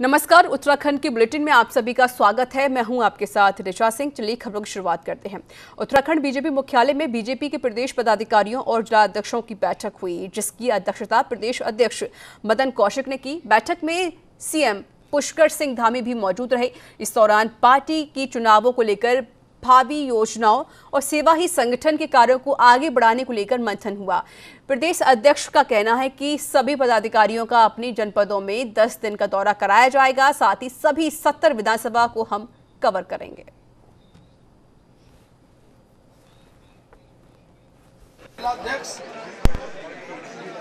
नमस्कार, उत्तराखंड के बुलेटिन में आप सभी का स्वागत है। मैं हूँ आपके साथ ऋचा सिंह। चलिए खबरों की शुरुआत करते हैं। उत्तराखंड बीजेपी मुख्यालय में बीजेपी के प्रदेश पदाधिकारियों और जिला अध्यक्षों की बैठक हुई, जिसकी अध्यक्षता प्रदेश अध्यक्ष मदन कौशिक ने की। बैठक में सीएम पुष्कर सिंह धामी भी मौजूद रहे। इस दौरान पार्टी की चुनावों को लेकर भावी योजनाओं और सेवा ही संगठन के कार्यों को आगे बढ़ाने को लेकर मंथन हुआ। प्रदेश अध्यक्ष का कहना है कि सभी पदाधिकारियों का अपने जनपदों में 10 दिन का दौरा कराया जाएगा। साथ ही सभी 70 विधानसभा को हम कवर करेंगे।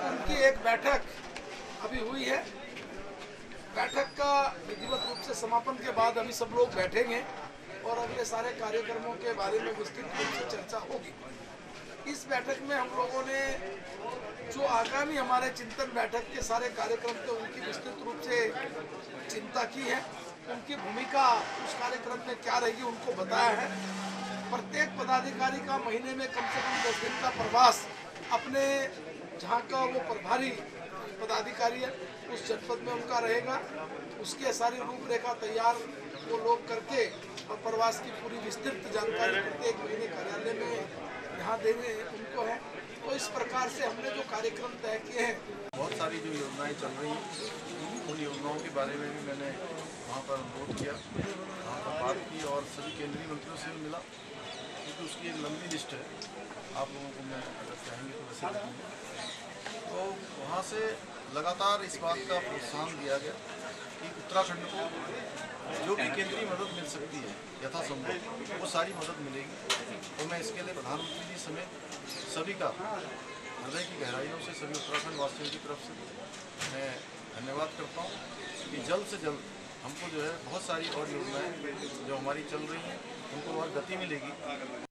उनकी एक बैठक अभी हुई है। बैठक का विधिवत रूप से समापन के बाद अभी सब लोग बैठेंगे। और अगले सारे कार्यक्रमों के बारे में विस्तृत रूप से चर्चा होगी। इस बैठक में हम लोगों ने जो आगामी हमारे चिंतन बैठक के सारे कार्यक्रम थे, उनकी विस्तृत रूप से चिंता की है। उनकी भूमिका उस कार्यक्रम में क्या रहेगी, उनको बताया है। प्रत्येक पदाधिकारी का महीने में कम से कम दस दिन का प्रवास अपने जहाँ का वो प्रभारी पदाधिकारी है, उस जनपद में उनका रहेगा। उसकी सारी रूपरेखा तैयार वो लोग करके और प्रवास की पूरी विस्तृत जानकारी प्रत्येक महीने कार्यालय में यहाँ देने उनको है। तो इस प्रकार से हमने जो कार्यक्रम तय किए हैं। बहुत सारी जो योजनाएँ चल रही हैं, उन योजनाओं के बारे में भी मैंने वहाँ पर अनुरोध किया, वहाँ पर बात की और सभी केंद्रीय मंत्रियों से भी मिला। क्योंकि उसकी एक लंबी लिस्ट है, आप लोगों को मैं अगर चाहेंगे तो वैसे तो वहाँ से लगातार इस बात का प्रोत्साहन दिया गया कि उत्तराखंड को जो भी केंद्रीय मदद मिल सकती है, यथासंभव, वो सारी मदद मिलेगी। तो मैं इसके लिए प्रधानमंत्री जी समेत सभी का हृदय की गहराइयों से, सभी उत्तराखंड वासियों की तरफ़ से मैं धन्यवाद करता हूँ कि जल्द से जल्द हमको जो है बहुत सारी और योजनाएँ जो हमारी चल रही हैं, उनको और गति मिलेगी।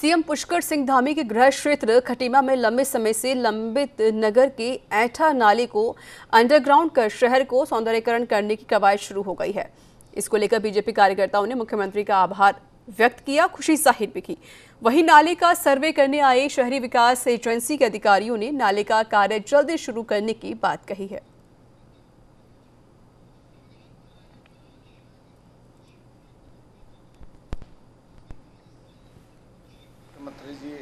सीएम पुष्कर सिंह धामी के गृह क्षेत्र खटीमा में लंबे समय से लंबित नगर के ऐठा नाले को अंडरग्राउंड कर शहर को सौंदर्यकरण करने की कवायद शुरू हो गई है। इसको लेकर बीजेपी कार्यकर्ताओं ने मुख्यमंत्री का आभार व्यक्त किया, खुशी ज़ाहिर भी की। वहीं नाले का सर्वे करने आए शहरी विकास एजेंसी के अधिकारियों ने नाले का कार्य जल्दी शुरू करने की बात कही है मुख्यमंत्री जी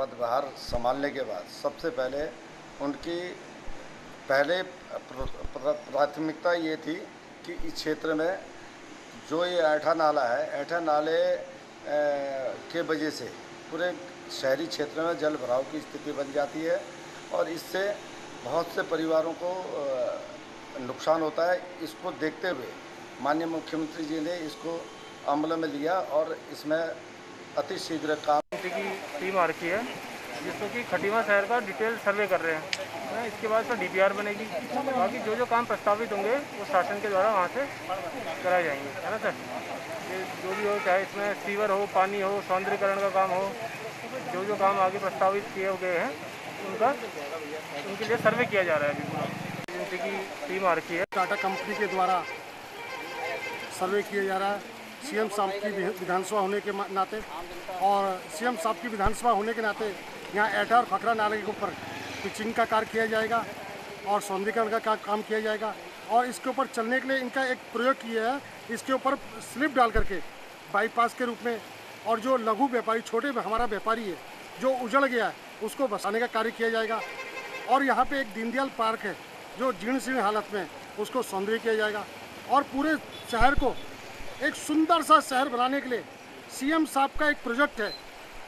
पदभार संभालने के बाद सबसे पहले उनकी पहले प्राथमिकता ये थी कि इस क्षेत्र में जो ये ऐठा नाला है, ऐठा नाले के वजह से पूरे शहरी क्षेत्र में जल भराव की स्थिति बन जाती है और इससे बहुत से परिवारों को नुकसान होता है। इसको देखते हुए माननीय मुख्यमंत्री जी ने इसको अमल में लिया और इसमें अति शीघ्र काम की टीम आ रखी है, जिसमें कि खटीमा शहर का डिटेल सर्वे कर रहे हैं। इसके बाद तो डीपीआर बनेगी। बाकी जो जो काम प्रस्तावित होंगे, वो शासन के द्वारा वहाँ से कराए जाएँगे। है ना, सर? ये जो भी हो, चाहे इसमें सीवर हो, पानी हो, सौंदर्यकरण का काम हो, जो जो काम आगे प्रस्तावित किए गए हैं, उनका, उनके लिए सर्वे किया जा रहा है अभी पूरा। एजेंसी की टीम आ रखी है। टाटा कंपनी के द्वारा सर्वे किया जा रहा है। सीएम साहब की विधानसभा होने के नाते और सीएम साहब की विधानसभा होने के नाते यहाँ एटा और फकरा नाले के ऊपर पिचिंग का कार्य किया जाएगा और सौंदर्यकरण का काम किया जाएगा और इसके ऊपर चलने के लिए इनका एक प्रयोग किया है। इसके ऊपर स्लिप डाल करके बाईपास के रूप में और जो लघु व्यापारी, छोटे हमारा व्यापारी है, जो उजड़ गया है, उसको बसाने का कार्य किया जाएगा और यहाँ पे एक दीनदयाल पार्क है, जो जीर्ण शीर्ण हालत में उसको सौंदर्य किया जाएगा और पूरे शहर को एक सुंदर सा शहर बनाने के लिए सीएम साहब का एक प्रोजेक्ट है,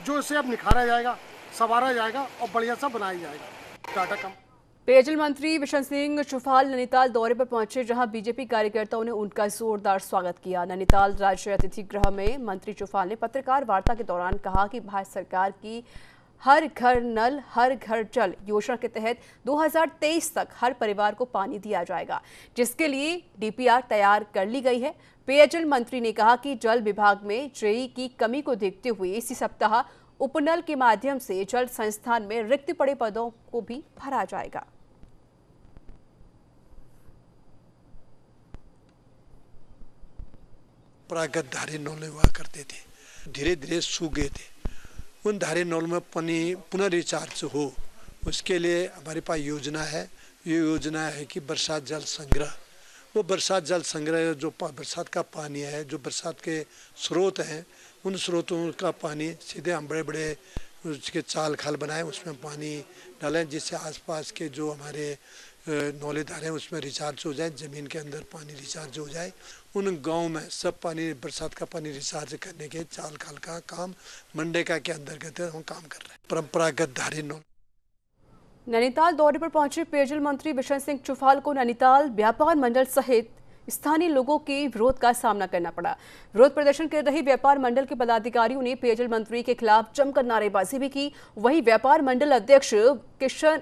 जो इसे अब निखारा जाएगा, संवारा जाएगा और बढ़िया सा बनाया जाएगा। टाटा कम। पेयजल मंत्री विशन सिंह चुफाल नैनीताल दौरे पर पहुँचे, जहाँ बीजेपी कार्यकर्ताओं ने उनका जोरदार स्वागत किया। नैनीताल राज्य अतिथि गृह में मंत्री चुफाल ने पत्रकार वार्ता के दौरान कहा कि भारत सरकार की हर घर नल, हर घर जल योजना के तहत 2023 तक हर परिवार को पानी दिया जाएगा, जिसके लिए डीपीआर तैयार कर ली गई है। पेयजल मंत्री ने कहा कि जल विभाग में जेई की कमी को देखते हुए इसी सप्ताह उपनल के माध्यम से जल संस्थान में रिक्त पड़े पदों को भी भरा जाएगा। प्रागत धारे नौले हुआ करते थे धीरे धीरे सूख गए थे। उन धारे नौल में पानी पुनः रिचार्ज हो, उसके लिए हमारे पास योजना है। ये योजना है कि बरसात जल संग्रह वो बरसात जल संग्रह, जो बरसात का पानी है, जो बरसात के स्रोत हैं, उन स्रोतों का पानी सीधे हम बड़े बड़े उसके चाल खाल बनाएँ, उसमें पानी डालें, जिससे आसपास के जो हमारे नौलेदार हैं, उसमें रिचार्ज हो जाए, ज़मीन के अंदर पानी रिचार्ज हो जाए। उन गाँव में सब पानी, बरसात का पानी रिचार्ज करने के चाल खाल का काम मंडेका के अंतर्गत हम काम कर रहे हैं। परंपरागत धारी नौ नैनीताल दौरे पर पहुँचे पेयजल मंत्री बिशन सिंह चुफाल को नैनीताल व्यापार मंडल सहित स्थानीय लोगों के विरोध का सामना करना पड़ा। विरोध प्रदर्शन कर रही व्यापार मंडल के पदाधिकारियों ने पेयजल मंत्री के खिलाफ जमकर नारेबाजी भी की। वहीं व्यापार मंडल अध्यक्ष किशन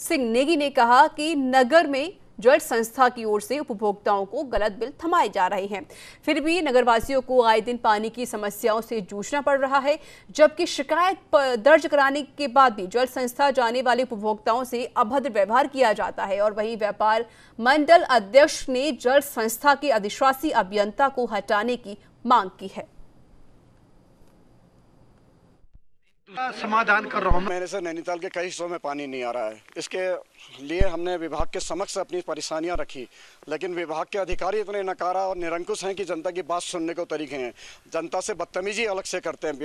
सिंह नेगी ने कहा कि नगर में जल संस्था की ओर से उपभोक्ताओं को गलत बिल थमाए जा रहे हैं। फिर भी नगरवासियों को आए दिन पानी की समस्याओं से जूझना पड़ रहा है जबकि शिकायत दर्ज कराने के बाद भी जल संस्था जाने वाले उपभोक्ताओं से अभद्र व्यवहार किया जाता है और वहीं व्यापार मंडल अध्यक्ष ने जल संस्था के अधिश्वासी अभियंता को हटाने की मांग की है। समाधान कर रहा हूँ। महीने से नैनीताल के कई हिस्सों में पानी नहीं आ रहा है। इसके लिए हमने विभाग के समक्ष अपनी परेशानियाँ रखी। लेकिन विभाग के अधिकारी इतने नकारा और निरंकुश हैं कि जनता की बात सुनने को तरीके हैं। जनता से बदतमीजी अलग से करते हैं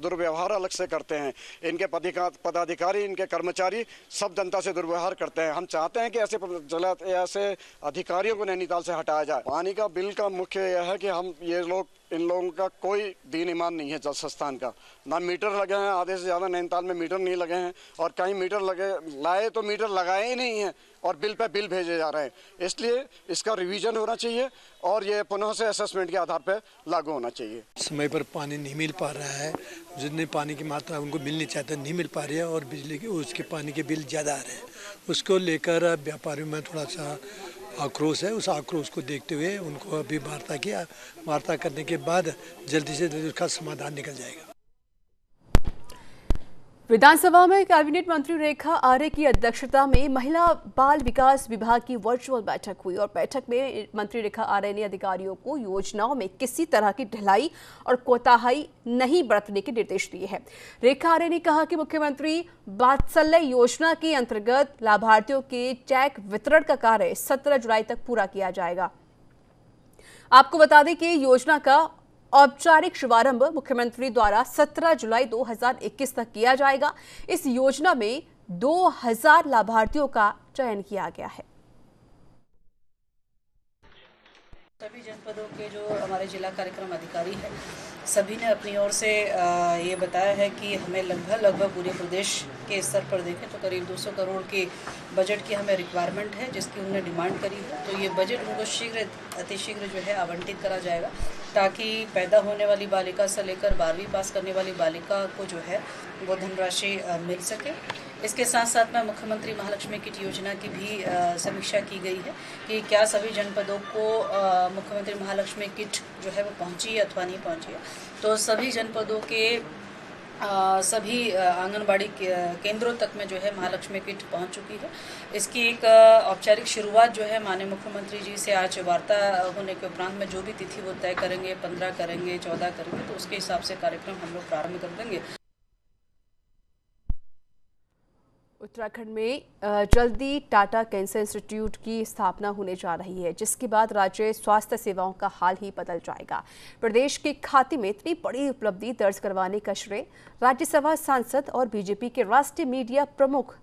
दुर्व्यवहार अलग से करते हैं। इनके पदाधिकारी, इनके कर्मचारी सब जनता से दुर्व्यवहार करते हैं। हम चाहते हैं कि ऐसे जला ऐसे अधिकारियों को नैनीताल से हटाया जाए। पानी का बिल का मुख्य यह है कि हम ये लोग इन लोगों का कोई दीन ईमान नहीं है जल संस्थान का। ना मीटर लगे हैं, आधे से ज़्यादा नैनीताल में मीटर नहीं लगे हैं। और कहीं मीटर लगे लाए तो मीटर लगाए ही नहीं है और बिल पे बिल भेजे जा रहे हैं। इसलिए इसका रिवीजन होना चाहिए और ये पुनः से असेसमेंट के आधार पर लागू होना चाहिए। समय पर पानी नहीं मिल पा रहा है। जितने पानी की मात्रा उनको मिलनी चाहते, नहीं मिल पा रही है और बिजली के, उसके पानी के बिल ज़्यादा आ रहे हैं। उसको लेकर व्यापारियों में थोड़ा सा आक्रोश है। उस आक्रोश को देखते हुए उनको अभी वार्ता किया। वार्ता करने के बाद जल्दी से जल्दी उसका समाधान निकल जाएगा। विधानसभा में कैबिनेट मंत्री रेखा आर्य की अध्यक्षता में महिला बाल विकास विभाग की वर्चुअल बैठक हुई और बैठक में मंत्री रेखा आर्य ने अधिकारियों को योजनाओं में किसी तरह की ढिलाई और कोताही नहीं बरतने के निर्देश दिए हैं। रेखा आर्य ने कहा कि मुख्यमंत्री बात्सल्य योजना के अंतर्गत लाभार्थियों के चेक वितरण का कार्य सत्रह जुलाई तक पूरा किया जाएगा। आपको बता दें कि योजना का औपचारिक शुभारंभ मुख्यमंत्री द्वारा 17 जुलाई 2021 तक किया जाएगा। इस योजना में 2000 लाभार्थियों का चयन किया गया है। सभी जनपदों के जो हमारे जिला कार्यक्रम अधिकारी हैं, सभी ने अपनी ओर से ये बताया है कि हमें लगभग लगभग पूरे प्रदेश के स्तर पर देखें तो करीब 200 करोड़ के बजट की हमें रिक्वायरमेंट है, जिसकी उन्होंने डिमांड करी है। तो ये बजट उनको शीघ्र अतिशीघ्र जो है आवंटित करा जाएगा, ताकि पैदा होने वाली बालिका से लेकर बारहवीं पास करने वाली बालिका को जो है वो धनराशि मिल सके। इसके साथ साथ में मुख्यमंत्री महालक्ष्मी किट योजना की भी समीक्षा की गई है कि क्या सभी जनपदों को मुख्यमंत्री महालक्ष्मी किट जो है वो पहुँची है अथवा नहीं पहुँची है। तो सभी जनपदों के सभी आंगनबाड़ी केंद्रों तक में जो है महालक्ष्मी किट पहुँच चुकी है। इसकी एक औपचारिक शुरुआत जो है माननीय मुख्यमंत्री जी से आज वार्ता होने के उपरांत में जो भी तिथि वो तय करेंगे, पंद्रह करेंगे, चौदह करेंगे तो उसके हिसाब से कार्यक्रम हम लोग प्रारंभ कर देंगे। उत्तराखंड में जल्दी टाटा कैंसर इंस्टीट्यूट की स्थापना होने जा रही है, जिसके बाद राज्य स्वास्थ्य सेवाओं का हाल ही बदल जाएगा। प्रदेश के खाते में इतनी बड़ी उपलब्धि दर्ज करवाने का श्रेय राज्यसभा सांसद और बीजेपी के राष्ट्रीय मीडिया प्रमुख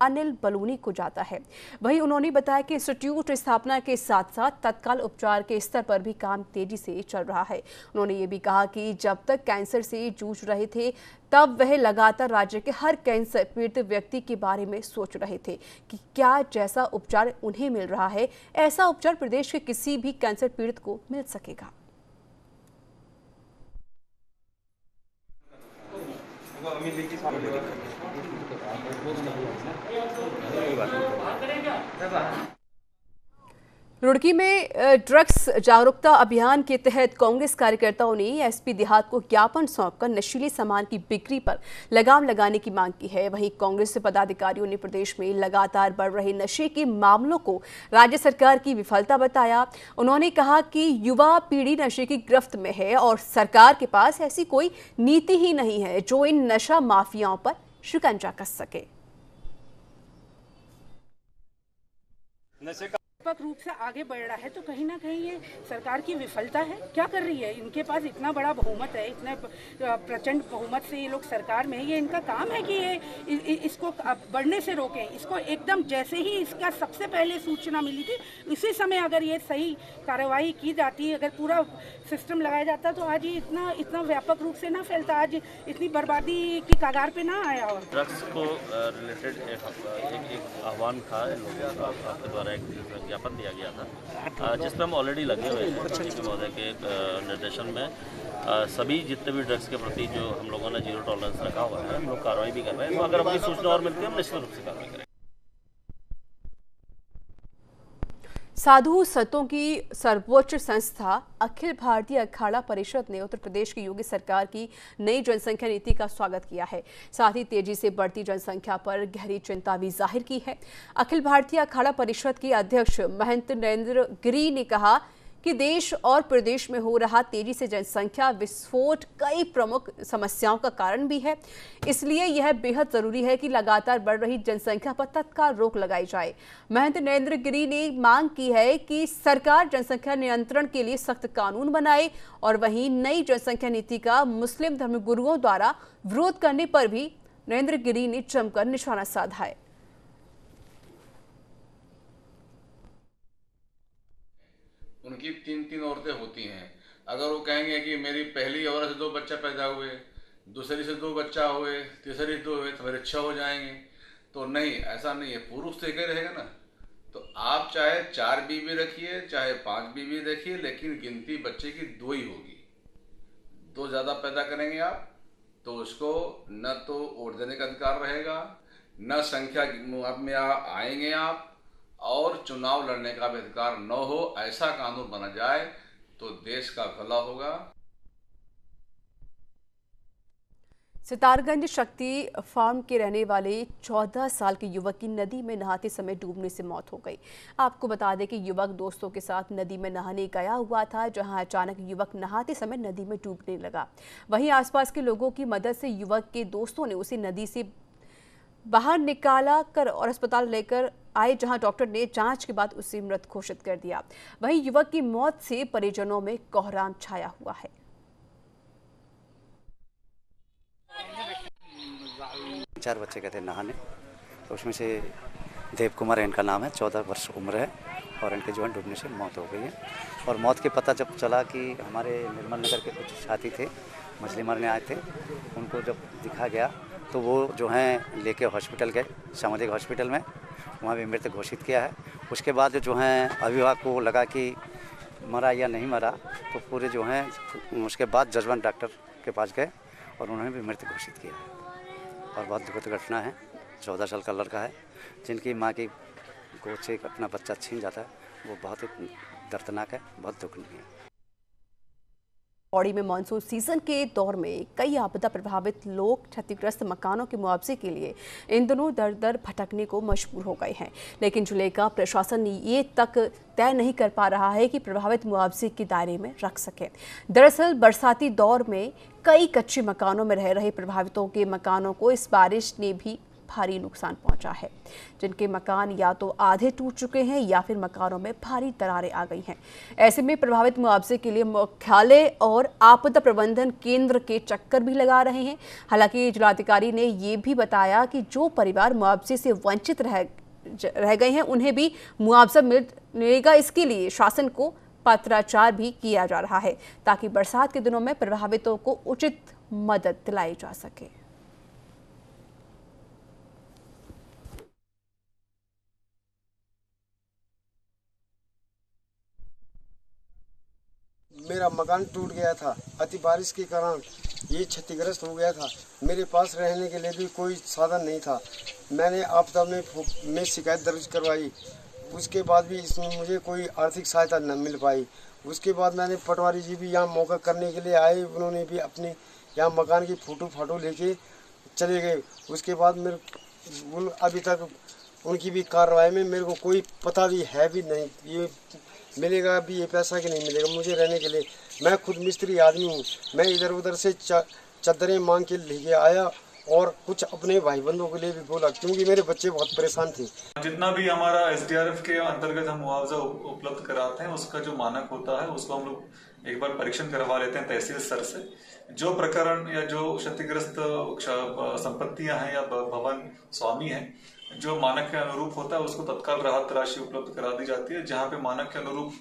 अनिल बलूनी को जाता है। वहीं उन्होंने बताया कि इंस्टीट्यूट स्थापना के साथ साथ तत्काल उपचार के स्तर पर भी काम तेज़ी से चल रहा है। उन्होंने ये भी कहा कि जब तक कैंसर से जूझ रहे थे, तब वह लगातार राज्य के हर कैंसर पीड़ित व्यक्ति के बारे में सोच रहे थे कि क्या जैसा उपचार उन्हें मिल रहा है, ऐसा उपचार प्रदेश के किसी भी कैंसर पीड़ित को मिल सकेगा। मिलेगी रुड़की में ड्रग्स जागरूकता अभियान के तहत कांग्रेस कार्यकर्ताओं ने एसपी देहात को ज्ञापन सौंपकर नशीले सामान की बिक्री पर लगाम लगाने की मांग की है। वहीं कांग्रेस पदाधिकारियों ने प्रदेश में लगातार बढ़ रहे नशे के मामलों को राज्य सरकार की विफलता बताया। उन्होंने कहा कि युवा पीढ़ी नशे की गिरफ्त में है और सरकार के पास ऐसी कोई नीति ही नहीं है जो इन नशा माफियाओं पर शिकंजा कस सके। व्यापक रूप से आगे बढ़ रहा है तो कहीं ना कहीं ये सरकार की विफलता है। क्या कर रही है? इनके पास इतना बड़ा बहुमत है इतने प्रचंड बहुमत से ये लोग सरकार में ये इनका काम है कि ये इसको बढ़ने से रोकें। इसको एकदम जैसे ही इसका सबसे पहले सूचना मिली थी उसी समय अगर ये सही कार्रवाई की जाती अगर पूरा सिस्टम लगाया जाता तो आज ये इतना इतना व्यापक रूप से ना फैलता। आज इतनी बर्बादी की कगार पे ना आया और। ड्रग्स को रिलेटेड एक, आह्वान था आपके द्वारा एक ज्ञापन दिया गया था। जिस पर हम ऑलरेडी लगे हुए हैं। महोदय के निर्देशन में। सभी जितने भी ड्रग्स के प्रति जो हम लोगों ने ज़ीरो टॉलरेंस रखा हुआ है हम लोग कार्रवाई भी कर रहे हैं। तो अगर हमारी सूचना और मिलती है हम निश्चित रूप से कार्रवाई करेंगे। साधु संतों की सर्वोच्च संस्था अखिल भारतीय अखाड़ा परिषद ने उत्तर प्रदेश की योगी सरकार की नई जनसंख्या नीति का स्वागत किया है। साथ ही तेज़ी से बढ़ती जनसंख्या पर गहरी चिंता भी ज़ाहिर की है। अखिल भारतीय अखाड़ा परिषद के अध्यक्ष महंत नरेंद्र गिरी ने कहा कि देश और प्रदेश में हो रहा तेज़ी से जनसंख्या विस्फोट कई प्रमुख समस्याओं का कारण भी है। इसलिए यह बेहद ज़रूरी है कि लगातार बढ़ रही जनसंख्या पर तत्काल रोक लगाई जाए। महंत नरेंद्र गिरी ने मांग की है कि सरकार जनसंख्या नियंत्रण के लिए सख्त कानून बनाए और वहीं नई जनसंख्या नीति का मुस्लिम धर्मगुरुओं द्वारा विरोध करने पर भी नरेंद्र गिरी ने जमकर निशाना साधा है। उनकी तीन तीन औरतें होती हैं। अगर वो कहेंगे कि मेरी पहली औरत से दो बच्चा पैदा हुए, दूसरी से दो बच्चा हुए, तीसरी से दो हुए तो मेरे छः हो जाएँगे। तो नहीं, ऐसा नहीं है। पुरुष तो एक रहेगा ना। तो आप चाहे चार बीवी रखिए, चाहे पाँच बीवी रखिए लेकिन गिनती बच्चे की दो ही होगी। दो ज़्यादा पैदा करेंगे आप तो उसको न तो वोट देने का अधिकार रहेगा, न संख्या में आएँगे आप और चुनाव लड़ने का भी अधिकार न हो, ऐसा कानून बना जाए तो देश का भला होगा। सितारगंज शक्ति फार्म के रहने वाले 14 साल के युवक की नदी में नहाते समय डूबने से मौत हो गई। आपको बता दें कि युवक दोस्तों के साथ नदी में नहाने गया हुआ था, जहाँ अचानक युवक नहाते समय नदी में डूबने लगा। वहीं आसपास के लोगों की मदद से युवक के दोस्तों ने उसे नदी से बाहर निकाला कर और अस्पताल लेकर आए, जहाँ डॉक्टर ने जाँच के बाद उसे मृत घोषित कर दिया। वहीं युवक की मौत से परिजनों में कोहराम छाया हुआ है। चार बच्चे गए थे नहाने। तो उसमें से देव कुमार इनका नाम है, चौदह वर्ष उम्र है और इनके जो है डूबने से मौत हो गई है। और मौत के पता जब चला कि हमारे निर्मल नगर के कुछ साथी थे, मछली मारने आए थे, उनको जब दिखा गया तो वो जो हैं लेके हॉस्पिटल गए सामुदायिक हॉस्पिटल में। वहाँ भी मृत घोषित किया है। उसके बाद जो हैं अभिभावक को लगा कि मरा या नहीं मरा तो पूरे जो हैं, उसके बाद जजमान डॉक्टर के पास गए और उन्होंने भी मृत घोषित किया है। और बहुत दुखद घटना है। चौदह साल का लड़का है, जिनकी माँ की गोद से अपना बच्चा छीन जाता है। वो बहुत ही दर्दनाक है, बहुत दुखनीय है। पौड़ी में मानसून सीज़न के दौर में कई आपदा प्रभावित लोग क्षतिग्रस्त मकानों के मुआवजे के लिए इन दिनों दर दर भटकने को मजबूर हो गए हैं। लेकिन ज़िले का प्रशासन ये तक तय नहीं कर पा रहा है कि प्रभावित मुआवजे के दायरे में रख सके। दरअसल, बरसाती दौर में कई कच्चे मकानों में रह रहे प्रभावितों के मकानों को इस बारिश ने भी भारी नुकसान पहुँचा है। जिनके मकान या तो आधे टूट चुके हैं या फिर मकानों में भारी दरारें आ गई हैं। ऐसे में प्रभावित मुआवजे के लिए मुख्यालय और आपदा प्रबंधन केंद्र के चक्कर भी लगा रहे हैं। हालाँकि जिलाधिकारी ने ये भी बताया कि जो परिवार मुआवजे से वंचित रह रह गए हैं, उन्हें भी मुआवजा मिलेगा इसके लिए शासन को पत्राचार भी किया जा रहा है, ताकि बरसात के दिनों में प्रभावितों को उचित मदद दिलाई जा सके। मेरा मकान टूट गया था। अति बारिश के कारण ये क्षतिग्रस्त हो गया था। मेरे पास रहने के लिए भी कोई साधन नहीं था। मैंने आपदा में में शिकायत दर्ज करवाई। उसके बाद भी इसमें मुझे कोई आर्थिक सहायता न मिल पाई। उसके बाद मैंने पटवारी जी भी यहाँ मौका करने के लिए आए। उन्होंने भी अपने यहाँ मकान की फ़ोटो फाटो लेके चले गए। उसके बाद मेरे अभी तक उनकी भी कार्रवाई में मेरे को कोई पता भी है भी नहीं। ये मिलेगा, अभी ये पैसा कि नहीं मिलेगा, मुझे रहने के लिए। मैं खुद मिस्त्री आदमी हूँ। मैं इधर उधर से चादरें मांग के लेके आया और कुछ अपने भाई बंधुओं के लिए भी बोला, क्योंकि मेरे बच्चे बहुत परेशान थे। जितना भी हमारा एस के अंतर्गत हम मुआवजा उपलब्ध कराते हैं, उसका जो मानक होता है, उसको हम लोग एक बार परीक्षण करवा लेते हैं तहसील स्तर से। जो प्रकरण या जो क्षतिग्रस्त संपत्तियाँ हैं या भवन स्वामी हैं जो मानक के अनुरूप होता है, उसको तत्काल राहत राशि उपलब्ध करा दी जाती है। जहाँ पे मानक के अनुरूप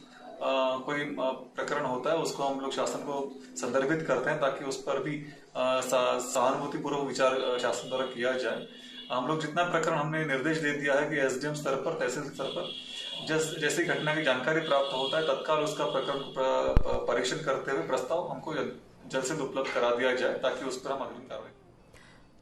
कोई प्रकरण होता है, उसको हम लोग शासन को संदर्भित करते हैं, ताकि उस पर भी सहानुभूतिपूर्वक विचार शासन द्वारा किया जाए। हम लोग जितना प्रकरण हमने निर्देश दे दिया है कि एसडीएम स्तर पर, तहसील स्तर पर, जैस, जैसी घटना की जानकारी प्राप्त होता है, तत्काल उसका प्रकरण परीक्षण करते हुए प्रस्ताव हमको जल्द से उपलब्ध करा दिया जाए, ताकि उस पर हम अग्रिम कार्रवाई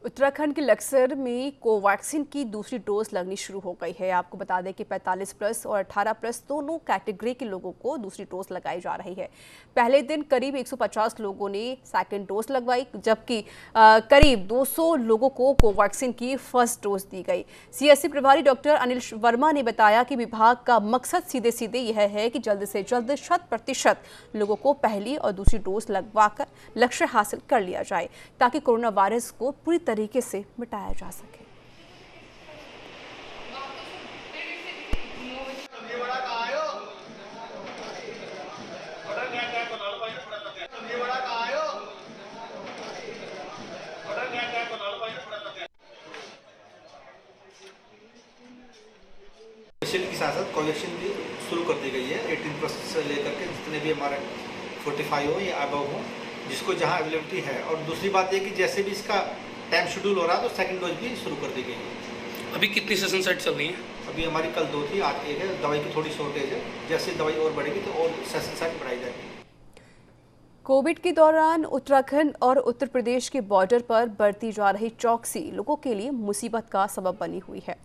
उत्तराखंड के लक्सर में कोवैक्सीन की दूसरी डोज लगनी शुरू हो गई है। आपको बता दें कि 45 प्लस और 18 प्लस दोनों कैटेगरी के लोगों को दूसरी डोज लगाई जा रही है। पहले दिन करीब 150 लोगों ने सेकेंड डोज लगवाई, जबकि करीब 200 लोगों को कोवैक्सीन की फ़र्स्ट डोज दी गई। सीएससी प्रभारी डॉक्टर अनिल वर्मा ने बताया कि विभाग का मकसद सीधे सीधे यह है कि जल्द से जल्द शत प्रतिशत लोगों को पहली और दूसरी डोज लगवाकर लक्ष्य हासिल कर लिया जाए, ताकि कोरोना वायरस को पूरी तरीके से मिटाया जा सके। पेशेंट के साथ कलेक्शन भी शुरू कर दी गई है। एटीन प्लस से लेकर के जितने भी हमारे फोर्टी फाइव हो या अबव हो, जिसको जहाँ अवेलेबिलिटी है। और दूसरी बात ये कि जैसे भी इसका टाइम शेड्यूल हो रहा है तो सेकंड डोज भी शुरू कर दी गई है अभी कितनी सेशन सेट चल रही है? अभी हमारी कल दो थी आज एक है दवाई की थोड़ी शॉर्टेज है। जैसे दवाई और बढ़ेगी तो और सेशन सेट बढ़ाई जाएगी। कोविड के दौरान उत्तराखंड और उत्तर प्रदेश के बॉर्डर पर बढ़ती जा रही चौकसी लोगों के लिए मुसीबत का सबब बनी हुई है।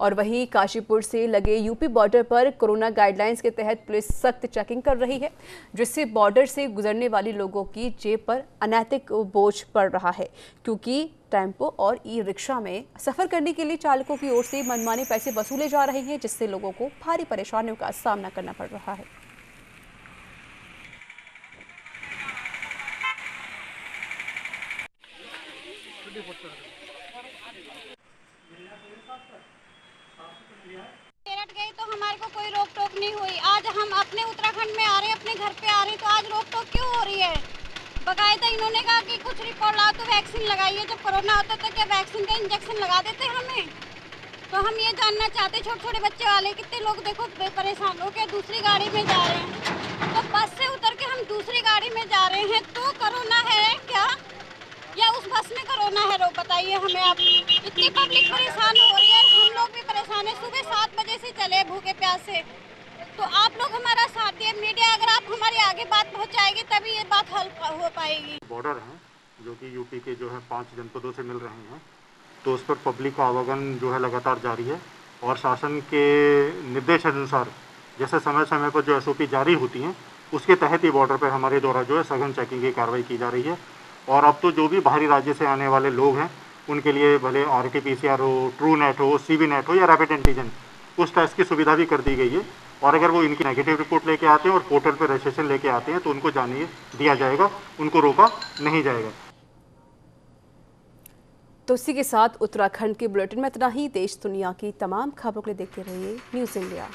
और वहीं काशीपुर से लगे यूपी बॉर्डर पर कोरोना गाइडलाइंस के तहत पुलिस सख्त चेकिंग कर रही है जिससे बॉर्डर से गुजरने वाले लोगों की जेब पर अनैतिक बोझ पड़ रहा है क्योंकि टेंपो और ई रिक्शा में सफ़र करने के लिए चालकों की ओर से मनमाने पैसे वसूले जा रहे हैं, जिससे लोगों को भारी परेशानियों का सामना करना पड़ रहा है। गई तो हमारे को कोई रोक टोक नहीं हुई। आज हम अपने उत्तराखंड में आ रहे हैं, अपने घर पे आ रहे हैं तो आज रोक टोक क्यों हो रही है? बकायदा इन्होंने कहा कि कुछ रिपोर्ट लाओ तो वैक्सीन लगाइए। जब कोरोना होता था क्या वैक्सीन का इंजेक्शन लगा देते हमें? तो हम ये जानना चाहते छोटे छोटे बच्चे वाले, कितने लोग देखो परेशान हो के दूसरी गाड़ी में जा रहे हैं। तो बस से उतर के हम दूसरी गाड़ी में जा रहे हैं। तो कोरोना है क्या? या उस बस में कोरोना है? रोग बताइए हमें आप। इतनी पब्लिक परेशान हो रही है हम लोग भी परेशान है। सुबह सात बजे से चले भूखे प्यासे तो आप लोग हमारा साथ दिए मीडिया, अगर आप हमारी आगे बात पहुंचाएगी, तभी ये बात हल हो पाएगी। बॉर्डर है, जो कि यूपी के जो है पाँच जनपदों से मिल रहे हैं तो उस पर पब्लिक का आवागमन जो है लगातार जारी है और शासन के निर्देश अनुसार, जैसे समय समय पर जो एसओपी जारी होती हैं, उसके तहत ही बॉर्डर पर हमारे द्वारा जो है सघन चेकिंग की कार्रवाई की जा रही है। और अब तो जो भी बाहरी राज्य से आने वाले लोग हैं, उनके लिए भले R T P C R हो ट्रू नेट हो सी नेट हो या रैपिड एंटीजन उस टेस्ट की सुविधा भी कर दी गई है। और अगर वो इनकी नेगेटिव रिपोर्ट लेके आते हैं और पोर्टल पर रजिस्ट्रेशन लेके आते हैं तो उनको जाने दिया जाएगा, उनको रोका नहीं जाएगा। तो इसी के साथ उत्तराखंड के बुलेटिन में इतना ही। देश दुनिया की तमाम खबरों के लिए देखते रहिए न्यूज़ इंडिया।